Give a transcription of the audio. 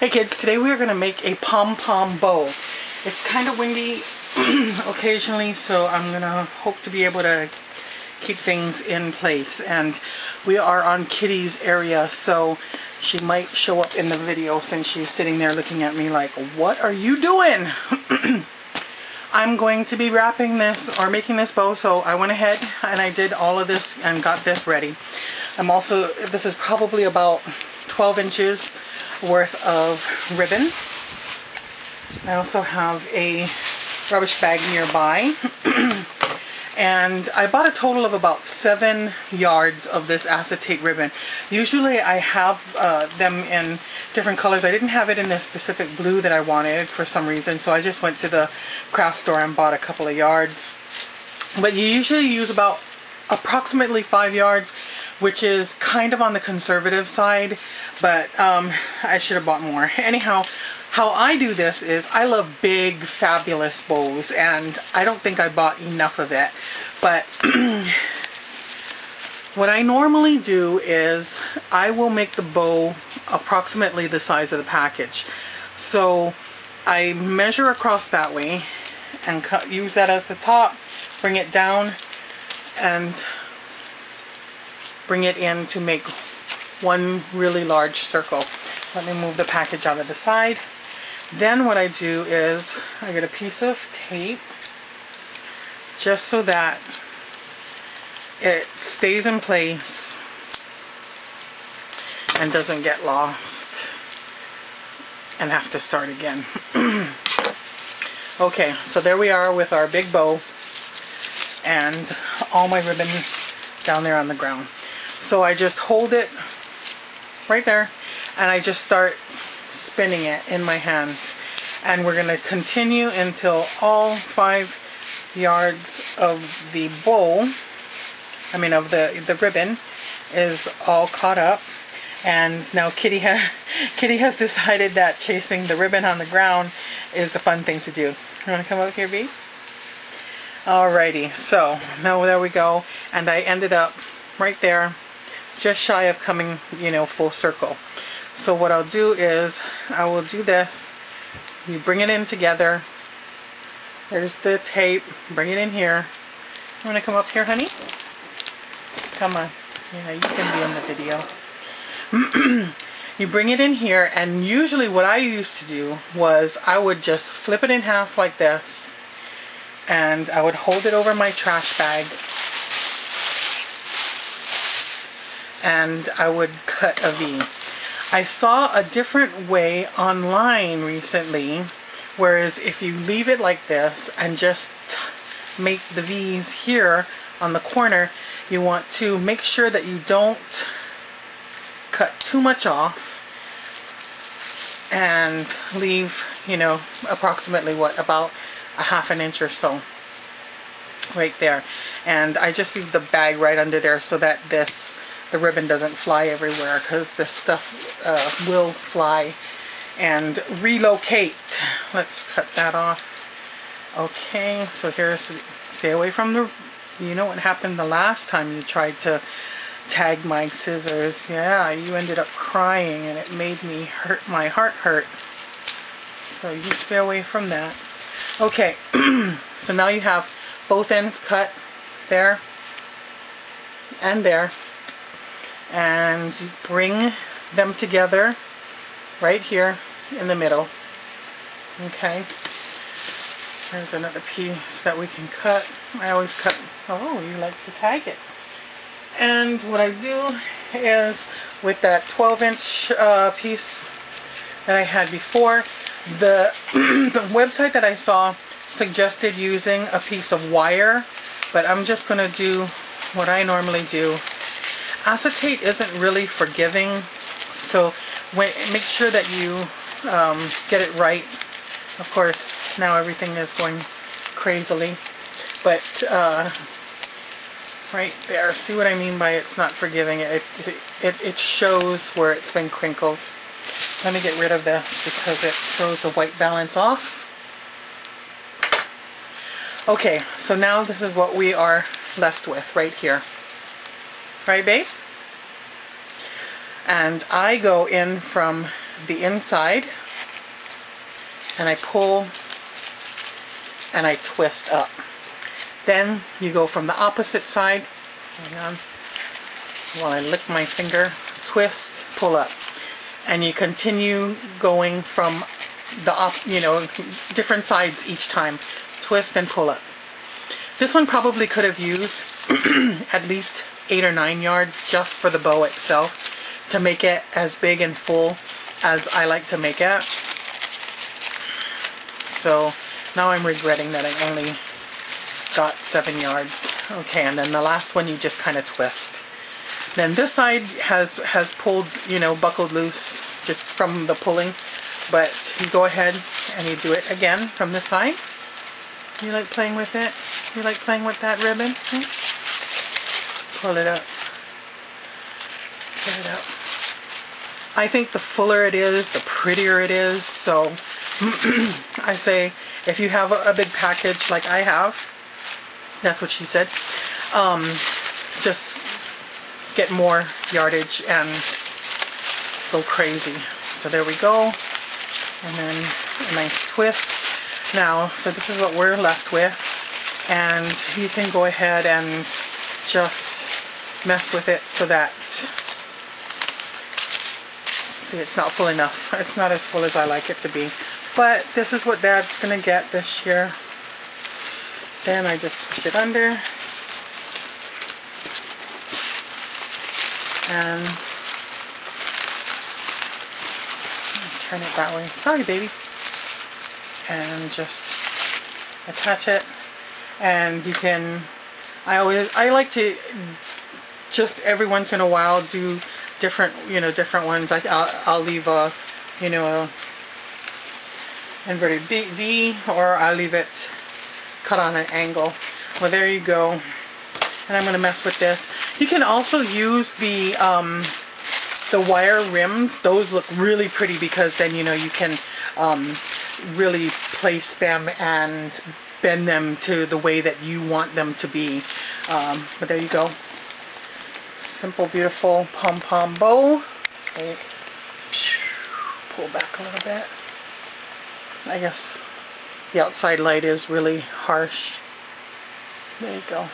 Hey kids, today we are going to make a pom-pom bow. It's kind of windy occasionally, so I'm going to hope to be able to keep things in place. And we are on Kitty's area, so she might show up in the video since she's sitting there looking at me like, what are you doing? I'm going to be wrapping this or making this bow, so I went ahead and I did all of this and got this ready. I'm also, this is probably about 12 inches worth of ribbon. I also have a rubbish bag nearby. and I bought a total of about seven yards of this acetate ribbon. Usually I have uh, them in different colors. I didn't have it in the specific blue that I wanted for some reason, so I just went to the craft store and bought a couple of yards. But you usually use about approximately five yards which is kind of on the conservative side, but um, I should have bought more. Anyhow, how I do this is I love big, fabulous bows, and I don't think I bought enough of it. But what I normally do is I will make the bow approximately the size of the package. So I measure across that way and cut, use that as the top, bring it down, and bring it in to make one really large circle. Let me move the package out of the side. Then what I do is I get a piece of tape just so that it stays in place and doesn't get lost and have to start again. okay, so there we are with our big bow and all my ribbon down there on the ground. So I just hold it right there and I just start spinning it in my hand. And we're going to continue until all five yards of the bow, I mean of the, the ribbon, is all caught up. And now Kitty, ha Kitty has decided that chasing the ribbon on the ground is a fun thing to do. You want to come up here, B? Alrighty, so now there we go. And I ended up right there just shy of coming, you know, full circle. So what I'll do is I will do this. You bring it in together. There's the tape. Bring it in here. You want to come up here, honey? Come on. Yeah, you can be in the video. you bring it in here and usually what I used to do was I would just flip it in half like this and I would hold it over my trash bag and I would cut a V. I saw a different way online recently, whereas if you leave it like this and just make the V's here on the corner, you want to make sure that you don't cut too much off and leave, you know, approximately what, about a half an inch or so right there. And I just leave the bag right under there so that this the ribbon doesn't fly everywhere because this stuff uh, will fly and relocate. Let's cut that off. Okay, so here's, stay away from the, you know what happened the last time you tried to tag my scissors. Yeah, you ended up crying and it made me hurt, my heart hurt. So you stay away from that. Okay, so now you have both ends cut there and there and bring them together right here in the middle. Okay. There's another piece that we can cut. I always cut, oh, you like to tag it. And what I do is with that 12 inch uh, piece that I had before, the, the website that I saw suggested using a piece of wire, but I'm just going to do what I normally do acetate isn't really forgiving so when, make sure that you um, get it right. Of course now everything is going crazily but uh, right there. See what I mean by it's not forgiving? It it, it shows where it's been crinkled. Let me get rid of this because it throws the white balance off. Okay so now this is what we are left with right here Babe? And I go in from the inside and I pull and I twist up. Then you go from the opposite side, while I lick my finger, twist, pull up. And you continue going from the op, you know, different sides each time. Twist and pull up. This one probably could have used at least eight or nine yards just for the bow itself to make it as big and full as I like to make it. So now I'm regretting that I only got seven yards. Okay, and then the last one you just kind of twist. Then this side has has pulled, you know, buckled loose just from the pulling. But you go ahead and you do it again from this side. You like playing with it? You like playing with that ribbon? Hmm? Pull it up. Pull it up. I think the fuller it is, the prettier it is. So I say if you have a, a, big package like I have, that's what she said, um, just get more yardage and go crazy. So there we go. And then a nice twist. Now, so this is what we're left with. And you can go ahead and just mess with it so that see it's not full enough. It's not as full as I like it to be. But this is what dad's gonna get this year. Then I just push it under. And turn it that way. Sorry, baby. And just attach it. And you can, I always, I like to just every once in a while do different, you know, different ones. Like I'll, I'll leave a, you know, a inverted V or I'll leave it cut on an angle. Well, there you go. And I'm going to mess with this. You can also use the um, the wire rims. Those look really pretty because then, you know, you can um, really place them and bend them to the way that you want them to be. Um, but there you go. Simple, beautiful pom-pom bow. Pull back a little bit. I guess the outside light is really harsh. There you go.